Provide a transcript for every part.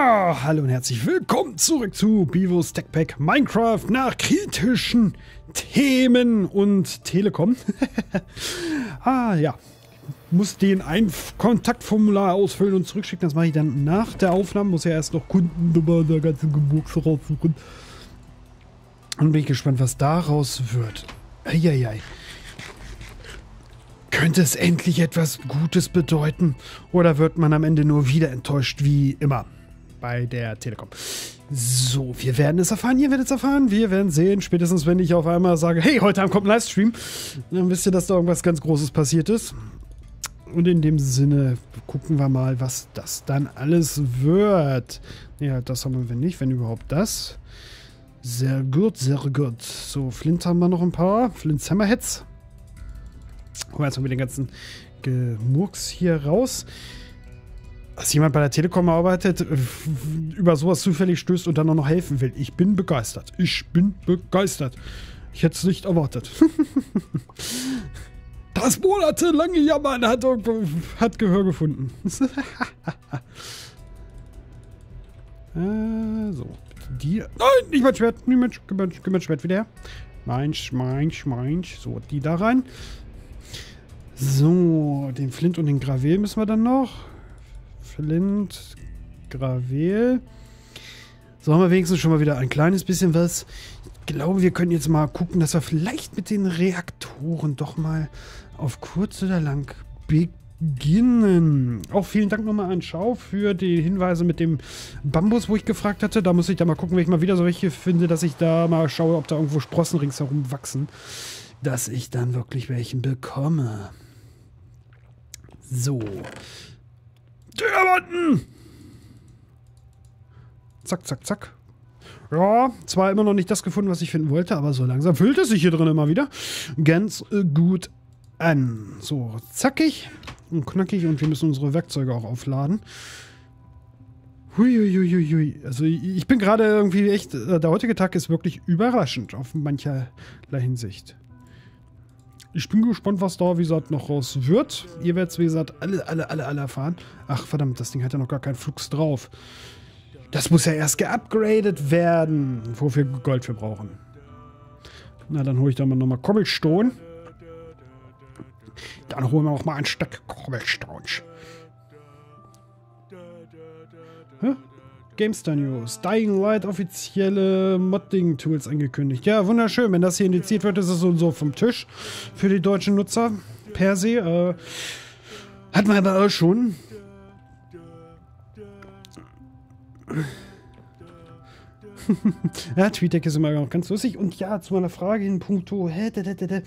Hallo und herzlich willkommen zurück zu Bivos Techpack Minecraft nach kritischen Themen und Telekom. ah ja, muss den ein Kontaktformular ausfüllen und zurückschicken. Das mache ich dann nach der Aufnahme. Muss ja erst noch Kundennummer der ganzen Geburts raussuchen. Und bin ich gespannt, was daraus wird. Eieiei. Könnte es endlich etwas Gutes bedeuten? Oder wird man am Ende nur wieder enttäuscht wie immer bei der Telekom? So, wir werden es erfahren, ihr werdet es erfahren, wir werden sehen. Spätestens, wenn ich auf einmal sage, hey, heute Abend kommt ein Livestream, dann wisst ihr, dass da irgendwas ganz Großes passiert ist. Und in dem Sinne gucken wir mal, was das dann alles wird. Ja, das haben wir nicht, wenn überhaupt das. Sehr gut, sehr gut. So, Flint haben wir noch ein paar. Flint Hammerheads. Gucken wir erstmal mit den ganzen Gemurks hier raus. Dass jemand bei der Telekom arbeitet, über sowas zufällig stößt und dann auch noch helfen will. Ich bin begeistert. Ich bin begeistert. Ich hätte es nicht erwartet. das monatelange Jammern hat, hat Gehör gefunden. äh, so. Die. Nein, nicht mein Schwert. Nicht mein, mein, mein Schwert wieder her. Meins, meins, meins. So, die da rein. So, den Flint und den Gravel müssen wir dann noch. Flint, Gravel. So haben wir wenigstens schon mal wieder ein kleines bisschen was. Ich glaube, wir können jetzt mal gucken, dass wir vielleicht mit den Reaktoren doch mal auf kurz oder lang beginnen. Auch vielen Dank nochmal an Schau für die Hinweise mit dem Bambus, wo ich gefragt hatte. Da muss ich da mal gucken, wenn ich mal wieder solche finde, dass ich da mal schaue, ob da irgendwo Sprossen ringsherum wachsen. Dass ich dann wirklich welchen bekomme. So. Diamanten! Zack, zack, zack. Ja, zwar immer noch nicht das gefunden, was ich finden wollte, aber so langsam füllt es sich hier drin immer wieder ganz äh, gut an. So, zackig und knackig und wir müssen unsere Werkzeuge auch aufladen. Huiuiuiui. Also ich bin gerade irgendwie echt, äh, der heutige Tag ist wirklich überraschend auf mancherlei Hinsicht. Ich bin gespannt, was da, wie gesagt, noch raus wird. Ihr werdet wie gesagt, alle, alle, alle, alle erfahren. Ach, verdammt, das Ding hat ja noch gar keinen Flux drauf. Das muss ja erst geupgradet werden, wofür wir Gold für brauchen. Na, dann hole ich da mal nochmal Cobblestone. Dann holen wir auch mal ein Stück Cobblestone. Hä? GameStar News. Dying Light offizielle Modding-Tools angekündigt. Ja, wunderschön. Wenn das hier indiziert wird, ist es so und so vom Tisch für die deutschen Nutzer per se. Äh, hat man aber auch schon. ja, TweetDeck ist immer noch ganz lustig. Und ja, zu meiner Frage in puncto, hä, da, da, da,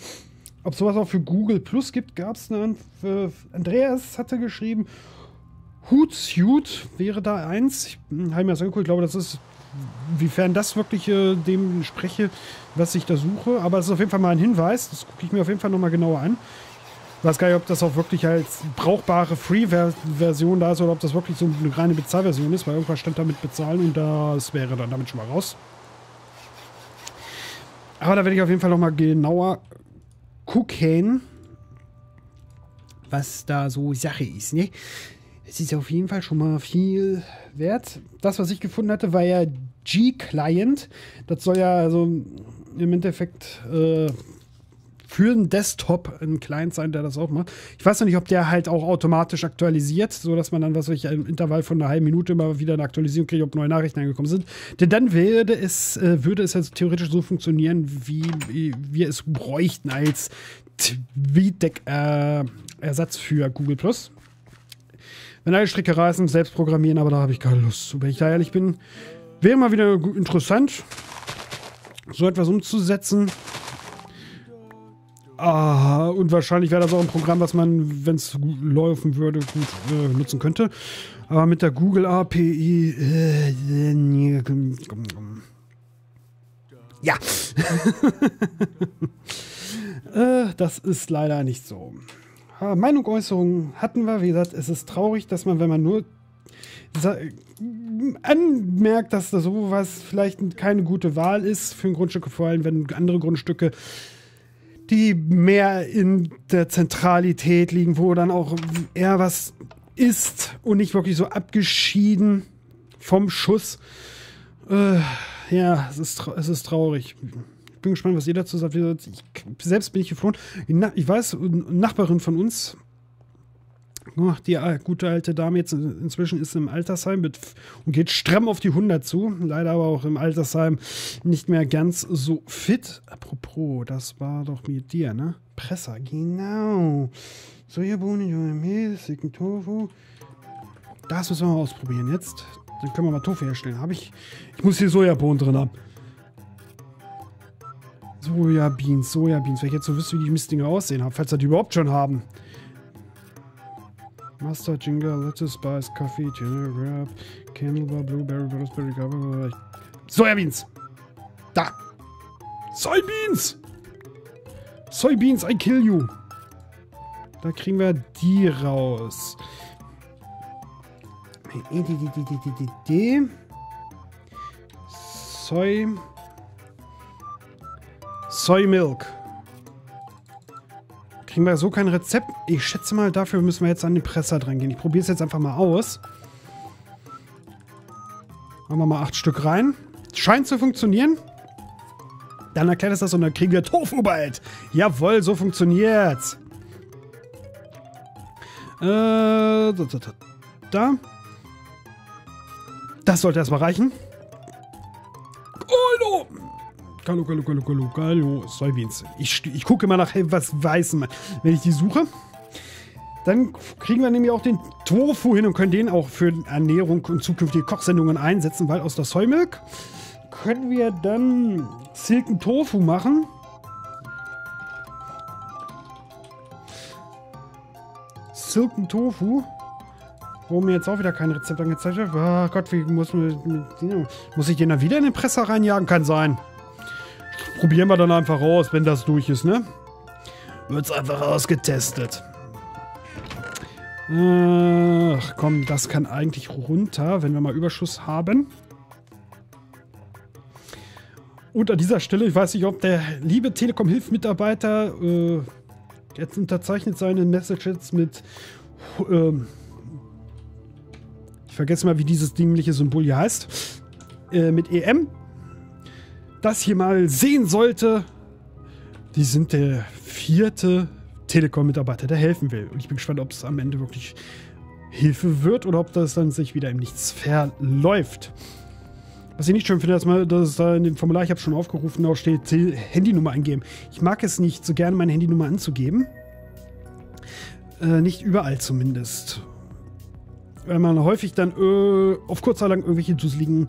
ob sowas auch für Google Plus gibt, gab es eine Antwort. Andreas hatte geschrieben, Hootsuite wäre da eins. Ich habe mir das angeguckt, ich glaube, das ist, wiefern das wirklich äh, dem spreche, was ich da suche. Aber es ist auf jeden Fall mal ein Hinweis. Das gucke ich mir auf jeden Fall nochmal genauer an. Ich weiß gar nicht, ob das auch wirklich als brauchbare Free-Version da ist oder ob das wirklich so eine reine Bezahlversion ist, weil irgendwas stand da mit Bezahlen und das wäre dann damit schon mal raus. Aber da werde ich auf jeden Fall nochmal genauer gucken, was da so Sache ist, ne? Es ist auf jeden Fall schon mal viel wert. Das, was ich gefunden hatte, war ja G-Client. Das soll ja also im Endeffekt äh, für einen Desktop ein Client sein, der das auch macht. Ich weiß noch nicht, ob der halt auch automatisch aktualisiert, sodass man dann, was weiß ich, im Intervall von einer halben Minute immer wieder eine Aktualisierung kriegt, ob neue Nachrichten angekommen sind. Denn dann würde es, äh, würde es also theoretisch so funktionieren, wie, wie wir es bräuchten als TweetDeck-Ersatz äh, für Google Plus. Wenn alle Stricke reißen, selbst programmieren, aber da habe ich keine Lust. Wenn ich da ehrlich bin, wäre mal wieder interessant, so etwas umzusetzen. Ah, und wahrscheinlich wäre das auch ein Programm, was man, wenn es laufen würde, gut äh, nutzen könnte. Aber mit der Google API. Äh, ja. äh, das ist leider nicht so. Meinungäußerungen hatten wir. Wie gesagt, es ist traurig, dass man, wenn man nur anmerkt, dass da sowas vielleicht keine gute Wahl ist für ein Grundstück, vor allem wenn andere Grundstücke, die mehr in der Zentralität liegen, wo dann auch eher was ist und nicht wirklich so abgeschieden vom Schuss. Äh, ja, es ist, es ist traurig. Bin gespannt, was ihr dazu sagt. Ich, selbst bin ich geflohen. Ich weiß, eine Nachbarin von uns, die gute alte Dame jetzt inzwischen ist im Altersheim mit, und geht stramm auf die 100 zu. Leider aber auch im Altersheim nicht mehr ganz so fit. Apropos, das war doch mit dir, ne? Presser, genau. Sojabohnen, Mehl, Sicken Tofu. Das müssen wir mal ausprobieren jetzt. Dann können wir mal Tofu herstellen. Habe ich. Ich muss hier Sojabohnen drin haben. Sojabeans, Sojabeans. Wenn ich jetzt so wüsste, wie die Mistdinger aussehen haben, falls wir die überhaupt schon haben. Mustard, Ginger, Lettuce, Spice, Coffee, Ginger, Grab, Candlebar, Blueberry, Raspberry, Cover. Sojabeans! Da! Soybeans! Soybeans, I kill you! Da kriegen wir die raus. Soy. Soy Milk. Kriegen wir so kein Rezept? Ich schätze mal, dafür müssen wir jetzt an den Presser dran gehen. Ich probiere es jetzt einfach mal aus. Machen wir mal acht Stück rein. Scheint zu funktionieren. Dann erklärt es das und dann kriegen wir Tofu bald. Jawohl, so funktioniert's. Äh, da, da, da. Das sollte erstmal reichen. Hallo, hallo, hallo, hallo, hallo. Soybeans. Ich, ich gucke immer nach was Weißem, wenn ich die suche. Dann kriegen wir nämlich auch den Tofu hin und können den auch für Ernährung und zukünftige Kochsendungen einsetzen, weil aus der Soymilk können wir dann Silken Tofu machen. Silken Tofu wo mir jetzt auch wieder kein Rezept angezeigt wird. Oh Gott, wie muss, muss ich den da wieder in den Presser reinjagen? Kann sein. Probieren wir dann einfach raus, wenn das durch ist, ne? Wird's einfach ausgetestet. Ach komm, das kann eigentlich runter, wenn wir mal Überschuss haben. Und an dieser Stelle, ich weiß nicht, ob der liebe Telekom-Hilf-Mitarbeiter äh, jetzt unterzeichnet seine Messages mit äh, ich vergesse mal, wie dieses dingliche Symbol hier heißt, äh, mit EM, das hier mal sehen sollte, die sind der vierte Telekom-Mitarbeiter, der helfen will. Und ich bin gespannt, ob es am Ende wirklich Hilfe wird oder ob das dann sich wieder im Nichts verläuft. Was ich nicht schön finde, dass, dass da in dem Formular, ich habe schon aufgerufen, da steht Handynummer eingeben. Ich mag es nicht so gerne, meine Handynummer anzugeben. Äh, nicht überall zumindest weil man häufig dann äh, auf kurzer lang irgendwelche dusseligen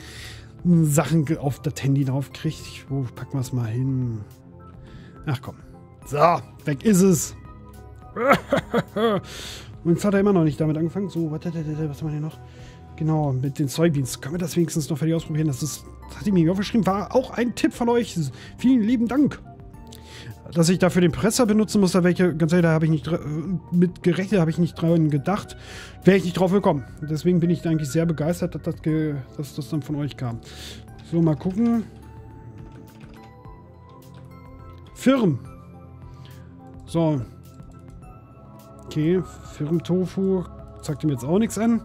Sachen auf das Handy drauf kriegt. Wo packen wir es mal hin? Ach komm. So, weg ist es. mein Vater immer noch nicht damit angefangen. So, was, haben wir hier noch? Genau, mit den Soybeans. Können wir das wenigstens noch fertig ausprobieren? Das ist, das hat die mir aufgeschrieben. War auch ein Tipp von euch. Vielen lieben Dank dass ich dafür den Presser benutzen muss, da welche, ganz ehrlich, da habe ich nicht mit gerechnet, habe ich nicht dran gedacht. Wäre ich nicht drauf gekommen. Deswegen bin ich eigentlich sehr begeistert, dass das, dass das dann von euch kam. So, mal gucken. Firm. So. Okay, Firm-Tofu. Zeigt ihm jetzt auch nichts an.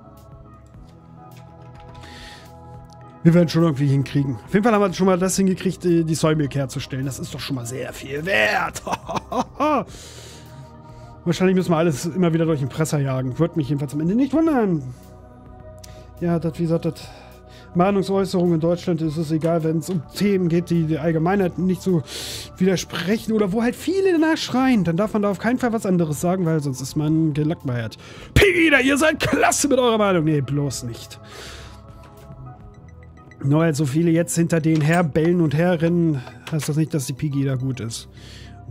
Wir werden schon irgendwie hinkriegen. Auf jeden Fall haben wir schon mal das hingekriegt, die Säumilk herzustellen. Das ist doch schon mal sehr viel wert. Wahrscheinlich müssen wir alles immer wieder durch den Presser jagen. Wird mich jedenfalls am Ende nicht wundern. Ja, das, wie gesagt, das Meinungsäußerung in Deutschland ist es egal, wenn es um Themen geht, die der Allgemeinheit nicht so widersprechen oder wo halt viele nachschreien. Dann darf man da auf keinen Fall was anderes sagen, weil sonst ist man gelackmeiert. Pegida, ihr seid klasse mit eurer Meinung. Nee, bloß nicht. Nur weil so viele jetzt hinter denen herbellen und herrennen, heißt das nicht, dass die Piggy da gut ist.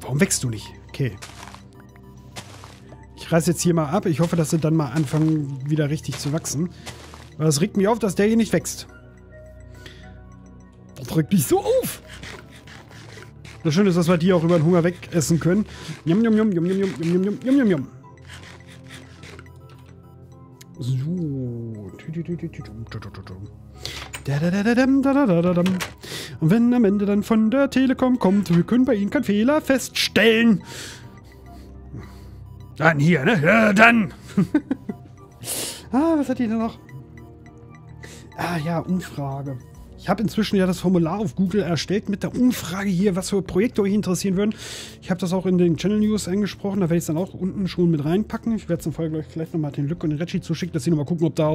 Warum wächst du nicht? Okay. Ich reiße jetzt hier mal ab. Ich hoffe, dass sie dann mal anfangen, wieder richtig zu wachsen. Weil es regt mich auf, dass der hier nicht wächst. Das regt mich so auf. Das Schöne ist, dass wir die auch über den Hunger wegessen können. Jum, jum, jum, jum, jum, jum, jum, jum, jum, jum, jum. So. Und wenn am Ende dann von der Telekom kommt, wir können bei Ihnen keinen Fehler feststellen. Dann hier, ne? Ja, dann. ah, was hat die denn noch? Ah ja, Umfrage. Ich habe inzwischen ja das Formular auf Google erstellt mit der Umfrage hier, was für Projekte euch interessieren würden. Ich habe das auch in den Channel News angesprochen, da werde ich es dann auch unten schon mit reinpacken. Ich werde es dann vorher gleich vielleicht nochmal den Lück und den Reggie zuschicken, dass sie nochmal gucken, ob da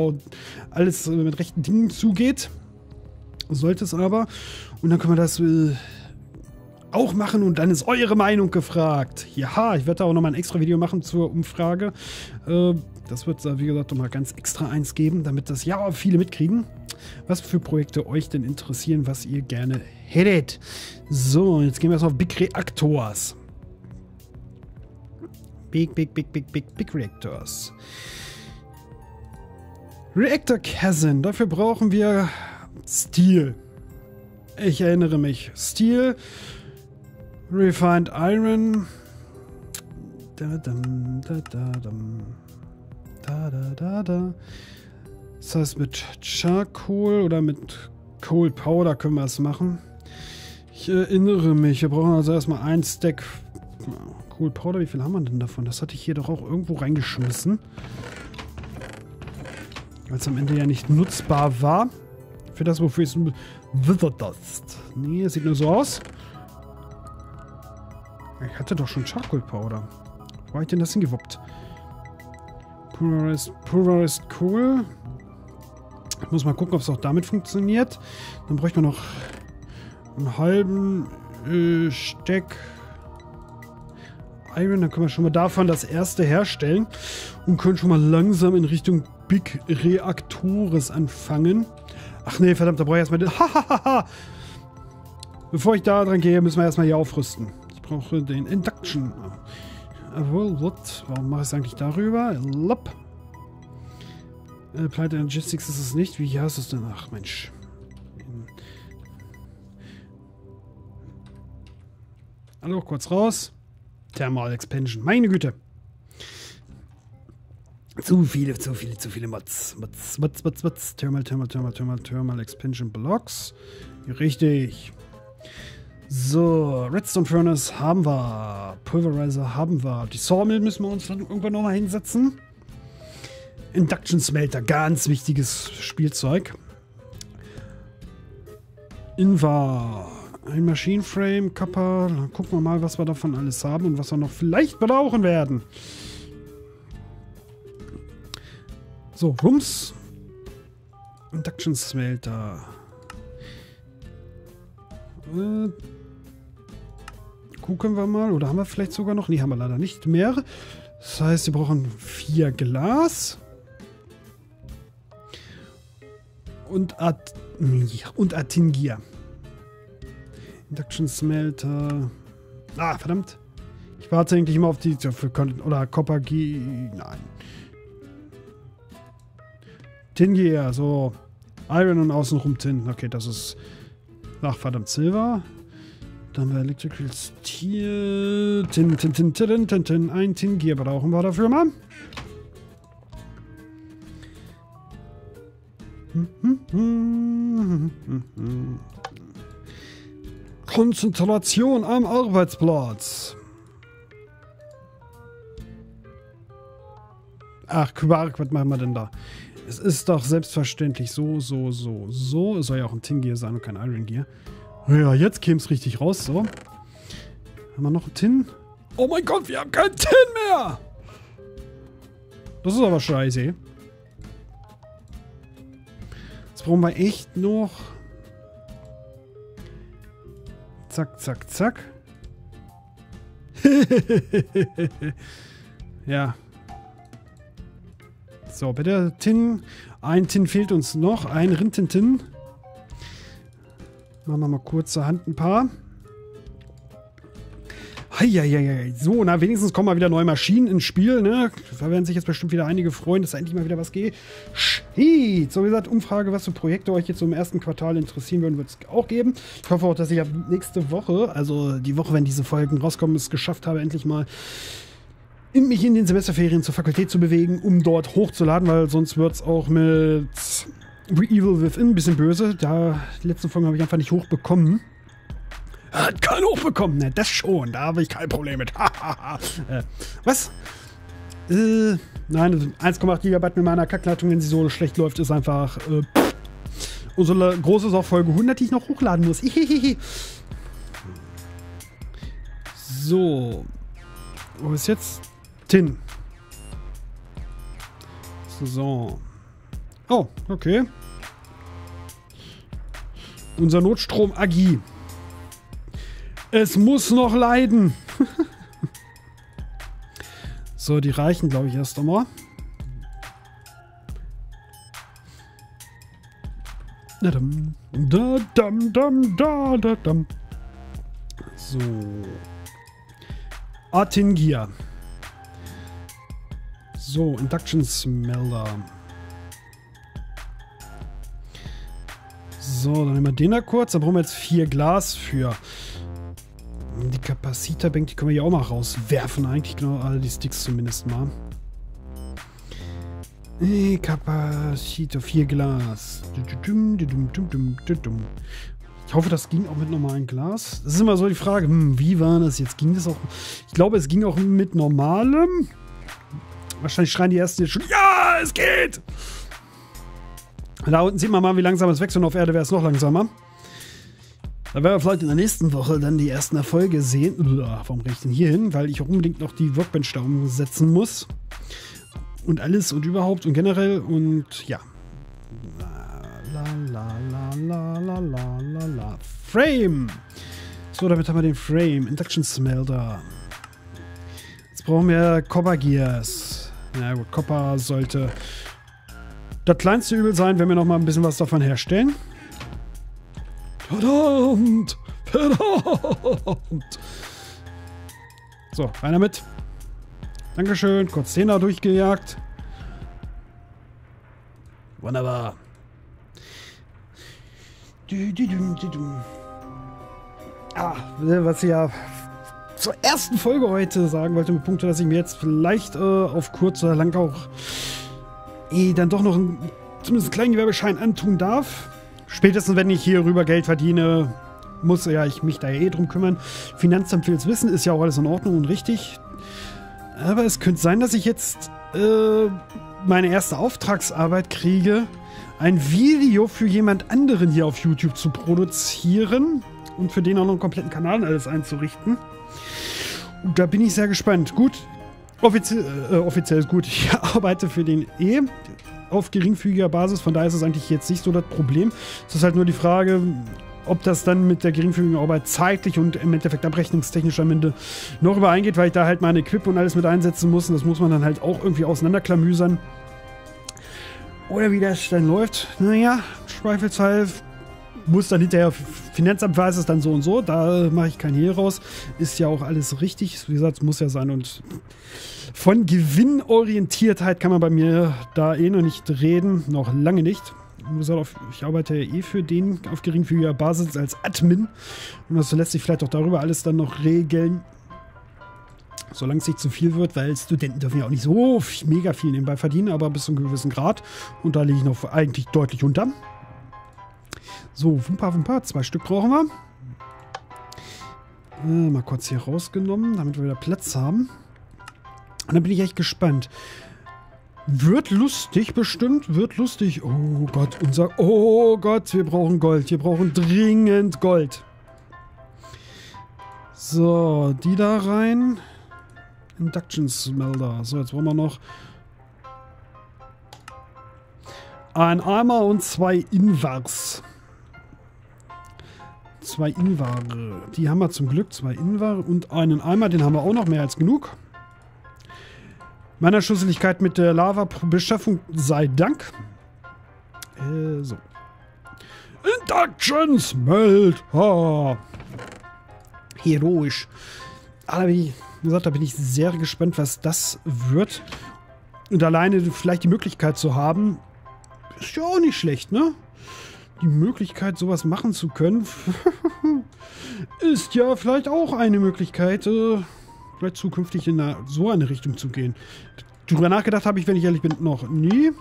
alles äh, mit rechten Dingen zugeht. Sollte es aber. Und dann können wir das äh, auch machen und dann ist eure Meinung gefragt. Ja, ich werde da auch nochmal ein extra Video machen zur Umfrage. Äh, das wird es, wie gesagt, nochmal ganz extra eins geben, damit das ja viele mitkriegen was für Projekte euch denn interessieren, was ihr gerne hättet. So, jetzt gehen wir erstmal auf Big Reactors. Big, big, big, big, big, big Reactors. Reactor Cousin. Dafür brauchen wir Steel. Ich erinnere mich. Steel, Refined Iron. Da, da, da, da, da, da, da, da. Das heißt, mit Charcoal oder mit Coal Powder können wir es machen. Ich erinnere mich, wir brauchen also erstmal ein Stack Coal Powder. Wie viel haben wir denn davon? Das hatte ich hier doch auch irgendwo reingeschmissen. Weil es am Ende ja nicht nutzbar war. Für das, wofür es Wither Dust. Nee, sieht nur so aus. Ich hatte doch schon Charcoal Powder. Wo habe ich denn das hingewuppt? Pulverized, Pulverized Coal. Ich muss mal gucken, ob es auch damit funktioniert. Dann bräuchte man noch einen halben äh, Steck Iron. Dann können wir schon mal davon das erste herstellen und können schon mal langsam in Richtung Big Reaktores anfangen. Ach nee, verdammt, da brauche ich erstmal den... Hahaha! Bevor ich da dran gehe, müssen wir erstmal hier aufrüsten. Ich brauche den Induction. Obwohl, what? Warum mache ich es eigentlich darüber? Lopp. Äh, Applied Logistics ist es nicht. Wie heißt es denn? Ach, Mensch. Hallo, kurz raus. Thermal Expansion. Meine Güte. Zu viele, zu viele, zu viele Mods. Mods, Mods, Mods, Mods. Thermal, Thermal, Thermal, Thermal, Thermal Expansion Blocks. Richtig. So, Redstone Furnace haben wir. Pulverizer haben wir. Die Sawmill müssen wir uns dann irgendwann nochmal hinsetzen. Induction Smelter, ganz wichtiges Spielzeug. Invar, ein Maschinenframe, Kappa. Dann gucken wir mal, was wir davon alles haben und was wir noch vielleicht brauchen werden. So, Rums. Induction Smelter. Äh, gucken wir mal. Oder haben wir vielleicht sogar noch? Nee, haben wir leider nicht mehr. Das heißt, wir brauchen vier Glas. Und, At und Atingia. Induction Smelter. Ah, verdammt. Ich warte eigentlich immer auf die. Oder Copper G. Nein. Tingier, so. Iron und außenrum Tin. Okay, das ist. Ach, verdammt, Silver. Dann haben wir Electrical Steel. Tin, Tin, Tin, Tin, Tin, Tin. Ein Tin-Gear brauchen wir dafür mal. Konzentration am Arbeitsplatz. Ach, Quark, was machen wir denn da? Es ist doch selbstverständlich so, so, so, so. Es soll ja auch ein Tin Gear sein und kein Iron Gear. Ja, jetzt käme es richtig raus, so. Haben wir noch ein Tin? Oh mein Gott, wir haben kein Tin mehr! Das ist aber scheiße. Jetzt brauchen wir echt noch... Zack, zack, zack. ja. So, bitte Tin. Ein Tin fehlt uns noch. Ein Rintintin. Machen wir mal kurze Hand ein paar. Heieiei. So, na, wenigstens kommen mal wieder neue Maschinen ins Spiel, ne? Da werden sich jetzt bestimmt wieder einige freuen, dass endlich mal wieder was geht. Geschieht. So, wie gesagt, Umfrage, was für Projekte euch jetzt so im ersten Quartal interessieren würden, wird es auch geben. Ich hoffe auch, dass ich ab nächste Woche, also die Woche, wenn diese Folgen rauskommen, es geschafft habe, endlich mal in mich in den Semesterferien zur Fakultät zu bewegen, um dort hochzuladen, weil sonst wird es auch mit Evil Within ein bisschen böse. Da, die letzten Folgen habe ich einfach nicht hochbekommen. Hat keinen hochbekommen. Ne, das schon. Da habe ich kein Problem mit. äh, was? Äh, nein, 1,8 GB mit meiner Kackleitung, wenn sie so schlecht läuft, ist einfach. Äh, Und so groß ist auch Folge 100, die ich noch hochladen muss. so. Wo ist jetzt? Tin. So. Oh, okay. Unser Notstrom Agi. Es muss noch leiden. so, die reichen, glaube ich, erst einmal. So. Artingia. So, Induction Smelter. So, dann nehmen wir den da kurz. Da brauchen wir jetzt vier Glas für. Die Kapaziterbank, die können wir ja auch mal rauswerfen. Eigentlich genau alle die Sticks zumindest mal. Kapaziter, vier Glas. Ich hoffe, das ging auch mit normalem Glas. Das ist immer so die Frage, hm, wie war das jetzt? Ging das auch? Ich glaube, es ging auch mit normalem. Wahrscheinlich schreien die ersten jetzt schon, ja, es geht! Da unten sieht man mal, wie langsam es wächst und auf Erde wäre es noch langsamer. Da werden wir vielleicht in der nächsten Woche dann die ersten Erfolge sehen. Warum rede ich denn hier hin? Weil ich auch unbedingt noch die Workbench da umsetzen muss. Und alles und überhaupt und generell und ja. La la la. Frame! So, damit haben wir den Frame. Induction Smelter. Jetzt brauchen wir Copper Gears. Na gut, Copper sollte das kleinste Übel sein, wenn wir noch mal ein bisschen was davon herstellen. Verdammt! Verdammt! So, rein damit. Dankeschön. Kurz den da durchgejagt. Wunderbar. Ah, was ich ja zur ersten Folge heute sagen wollte, mit Punkte, dass ich mir jetzt vielleicht äh, auf kurz oder lang auch eh dann doch noch einen, zumindest einen kleinen Gewerbeschein antun darf. Spätestens, wenn ich hier rüber Geld verdiene, muss ja ich mich da eh drum kümmern. Finanzamt will es wissen, ist ja auch alles in Ordnung und richtig. Aber es könnte sein, dass ich jetzt äh, meine erste Auftragsarbeit kriege, ein Video für jemand anderen hier auf YouTube zu produzieren und für den auch noch einen kompletten Kanal alles einzurichten. Und da bin ich sehr gespannt. Gut, offiziell, äh, offiziell ist gut. Ich arbeite für den E auf geringfügiger Basis, von daher ist es eigentlich jetzt nicht so das Problem. Es ist halt nur die Frage, ob das dann mit der geringfügigen Arbeit zeitlich und im Endeffekt abrechnungstechnisch am Ende noch übereingeht, weil ich da halt meine Equip und alles mit einsetzen muss. Und das muss man dann halt auch irgendwie auseinanderklamüsern. Oder wie das dann läuft. Naja, Zweifelsfall muss dann hinterher, Finanzamt weiß es dann so und so, da mache ich kein Hehl raus. Ist ja auch alles richtig, wie gesagt, muss ja sein. Und von Gewinnorientiertheit kann man bei mir da eh noch nicht reden, noch lange nicht. Ich arbeite ja eh für den auf geringfügiger Basis als Admin. Und das lässt sich vielleicht auch darüber alles dann noch regeln. Solange es nicht zu viel wird, weil Studenten dürfen ja auch nicht so mega viel nebenbei verdienen, aber bis zu einem gewissen Grad. Und da liege ich noch eigentlich deutlich unter. So, Wumpa, Wumpa, zwei Stück brauchen wir. Äh, mal kurz hier rausgenommen, damit wir wieder Platz haben. Und dann bin ich echt gespannt. Wird lustig bestimmt, wird lustig. Oh Gott, unser... Oh Gott, wir brauchen Gold. Wir brauchen dringend Gold. So, die da rein. Induction Smelter. So, jetzt wollen wir noch ein Eimer und zwei Invers. Zwei Inware. Die haben wir zum Glück. Zwei Inware und einen Eimer. Den haben wir auch noch mehr als genug. Meiner Schusseligkeit mit der Lava-Beschaffung sei Dank. Äh, so. Induction Smelter. Heroisch. Aber wie gesagt, da bin ich sehr gespannt, was das wird. Und alleine vielleicht die Möglichkeit zu haben, ist ja auch nicht schlecht, ne? die Möglichkeit, sowas machen zu können, ist ja vielleicht auch eine Möglichkeit, äh, vielleicht zukünftig in eine, so eine Richtung zu gehen. Darüber nachgedacht habe ich, wenn ich ehrlich bin, noch nie.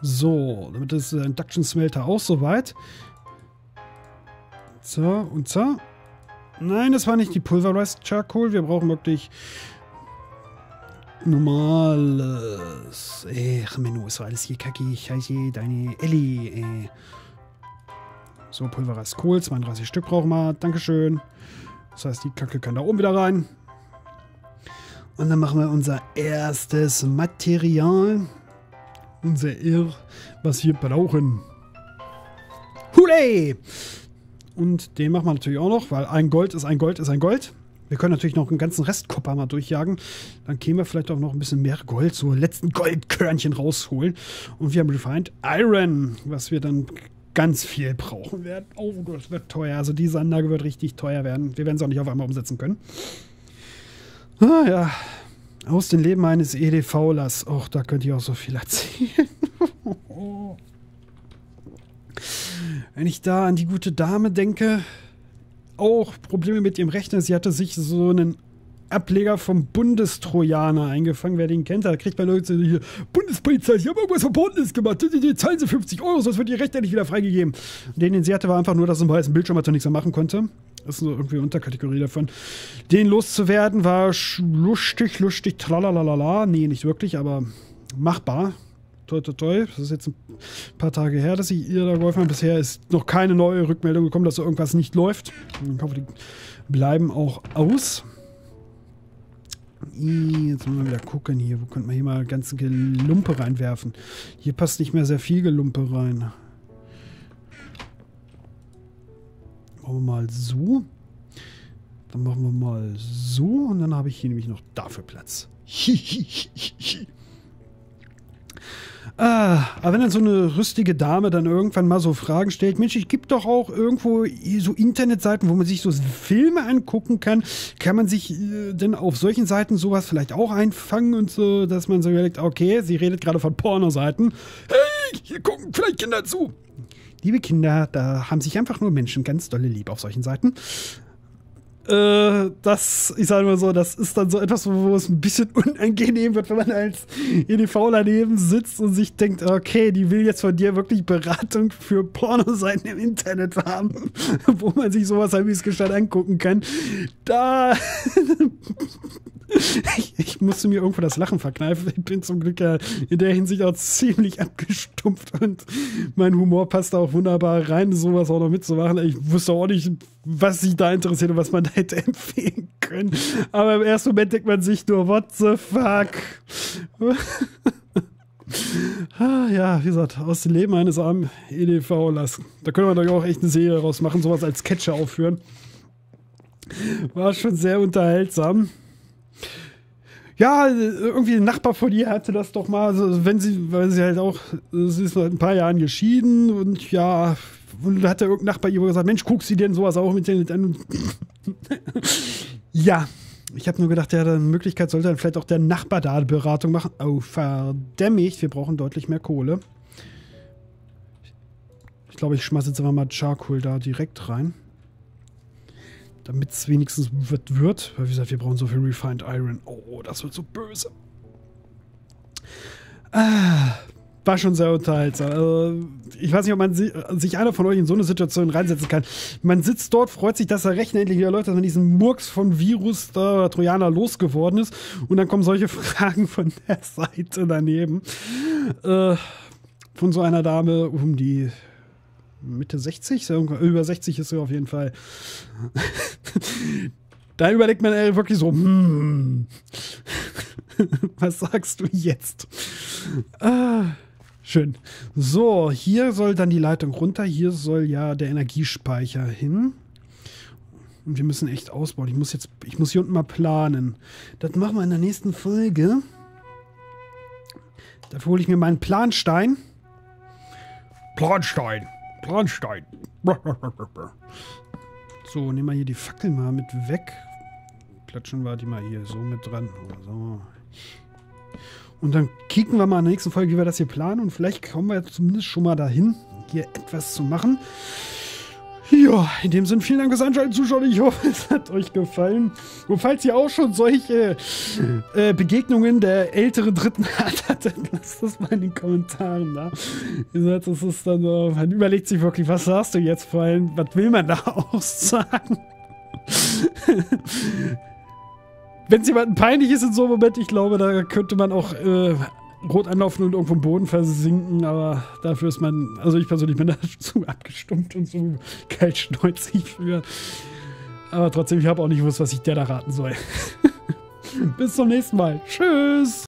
So, damit ist der Induction Smelter auch soweit. So, und so. Nein, das war nicht die Pulverized Charcoal. Wir brauchen wirklich Normales. Ach, Menü ist alles hier kacke. Scheiße, deine Ellie, ey. So, Pulveras Kohl, 32 Stück brauchen wir. Dankeschön. Das heißt, die Kacke kann da oben wieder rein. Und dann machen wir unser erstes Material. Unser Irr, was wir brauchen. Hooray! Und den machen wir natürlich auch noch, weil ein Gold ist ein Gold ist ein Gold. Wir können natürlich noch einen ganzen Rest Kupfer mal durchjagen. Dann kämen wir vielleicht auch noch ein bisschen mehr Gold, so letzten Goldkörnchen rausholen. Und wir haben Refined Iron, was wir dann ganz viel brauchen werden. Oh, das wird teuer. Also diese Anlage wird richtig teuer werden. Wir werden es auch nicht auf einmal umsetzen können. Ah ja. Aus dem Leben eines EDV-Lers. Och, da könnt ihr auch so viel erzählen. Wenn ich da an die gute Dame denke, auch Probleme mit ihrem Rechner. Sie hatte sich so einen Ableger vom Bundestrojaner eingefangen. Wer den kennt, da kriegt man Leute hier, Bundespolizei, ich habe irgendwas Verbotenes gemacht. Die zahlen sie 50 Euro, sonst wird ihr Recht endlich wieder freigegeben. Den, den sie hatte, war einfach nur, dass ein weißen Bildschirm hatte und nichts mehr machen konnte. Das ist so irgendwie eine Unterkategorie davon. Den loszuwerden war lustig, lustig, tralalala. Nee, nicht wirklich, aber machbar. Toi, toi, toi. Das ist jetzt ein paar Tage her, dass ich ihr da geholfen habe. Bisher ist noch keine neue Rückmeldung gekommen, dass so irgendwas nicht läuft. Ich hoffe, die bleiben auch aus. Jetzt müssen wir wieder gucken hier. Wo könnte man hier mal ganze Gelumpe reinwerfen? Hier passt nicht mehr sehr viel Gelumpe rein. Machen wir mal so. Dann machen wir mal so. Und dann habe ich hier nämlich noch dafür Platz. Ah, aber wenn dann so eine rüstige Dame dann irgendwann mal so Fragen stellt, Mensch, ich gibt doch auch irgendwo so Internetseiten, wo man sich so Filme angucken kann. Kann man sich äh, denn auf solchen Seiten sowas vielleicht auch einfangen und so, dass man so überlegt, okay, sie redet gerade von Pornoseiten. Hey, hier gucken vielleicht Kinder zu. Liebe Kinder, da haben sich einfach nur Menschen ganz dolle lieb auf solchen Seiten äh, das, ich sage mal so, das ist dann so etwas, wo es ein bisschen unangenehm wird, wenn man als EDV daneben sitzt und sich denkt, okay, die will jetzt von dir wirklich Beratung für Pornoseiten im Internet haben, wo man sich sowas ein bisschen angucken kann. Da ich, ich, musste mir irgendwo das Lachen verkneifen. Ich bin zum Glück ja in der Hinsicht auch ziemlich abgestumpft und mein Humor passt auch wunderbar rein, sowas auch noch mitzumachen. Ich wusste auch nicht, was sich da interessiert und was man da hätte empfehlen können. Aber im ersten Moment denkt man sich nur, what the fuck? ah, ja, wie gesagt, aus dem Leben eines armen EDV lassen. Da können wir doch auch echt eine Serie rausmachen, sowas als Catcher aufführen. War schon sehr unterhaltsam ja, irgendwie ein Nachbar von ihr hatte das doch mal, also wenn sie, weil sie halt auch, sie ist seit ein paar Jahren geschieden und ja, und hat der irgendein Nachbar ihr gesagt, Mensch, guckst du denn sowas auch Internet an? ja, ich habe nur gedacht, ja, eine Möglichkeit sollte dann vielleicht auch der Nachbar da Beratung machen. Oh, verdämmigt, wir brauchen deutlich mehr Kohle. Ich glaube, ich schmeiße jetzt einfach mal Charcoal da direkt rein damit es wenigstens wird, wird. Weil wie gesagt, wir brauchen so viel Refined Iron. Oh, das wird so böse. Ah, war schon sehr unterhaltsam. Also, ich weiß nicht, ob man sich einer von euch in so eine Situation reinsetzen kann. Man sitzt dort, freut sich, dass der Rechner endlich wieder läuft, dass man diesen Murks von Virus da, oder Trojaner losgeworden ist. Und dann kommen solche Fragen von der Seite daneben. Äh, von so einer Dame um die Mitte 60, über 60 ist sie auf jeden Fall. da überlegt man wirklich so, hmm, was sagst du jetzt? Ah, schön. So, hier soll dann die Leitung runter. Hier soll ja der Energiespeicher hin. Und wir müssen echt ausbauen. Ich muss jetzt, ich muss hier unten mal planen. Das machen wir in der nächsten Folge. Dafür hole ich mir meinen Planstein. Planstein. Planstein. So, nehmen wir hier die Fackel mal mit weg. Klatschen wir die mal hier so mit dran. So. Und dann kicken wir mal in der nächsten Folge, wie wir das hier planen. Und vielleicht kommen wir zumindest schon mal dahin, hier etwas zu machen. Ja, in dem Sinne vielen Dank fürs Einschalten, Zuschauer. Ich hoffe, es hat euch gefallen. Und falls ihr auch schon solche äh, Begegnungen der älteren dritten hattet, lasst das mal in den Kommentaren da. Wie gesagt, das ist dann so, man überlegt sich wirklich, was sagst du jetzt vor allem, was will man da auch sagen? wenn es jemandem peinlich ist in so einem Moment, ich glaube, da könnte man auch äh, rot anlaufen und irgendwo im Boden versinken, aber dafür ist man, also ich persönlich bin da zu abgestumpft und so kaltschneuzig für. Aber trotzdem, ich habe auch nicht gewusst, was ich der da raten soll. Bis zum nächsten Mal. Tschüss.